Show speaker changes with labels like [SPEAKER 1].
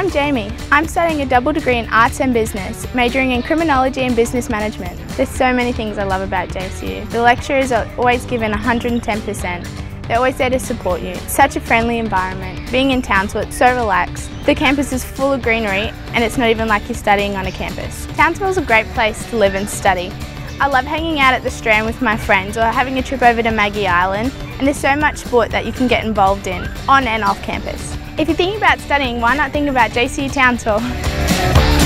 [SPEAKER 1] I'm Jaymi. I'm studying a double degree in Arts and Business, majoring in Criminology and Business Management. There's so many things I love about JCU. The lecturers are always given 110%. They're always there to support you. Such a friendly environment. Being in Townsville, it's so relaxed. The campus is full of greenery and it's not even like you're studying on a campus. Townsville's a great place to live and study. I love hanging out at the Strand with my friends or having a trip over to Maggie Island and there's so much sport that you can get involved in on and off campus. If you're thinking about studying, why not think about JCU Townsville?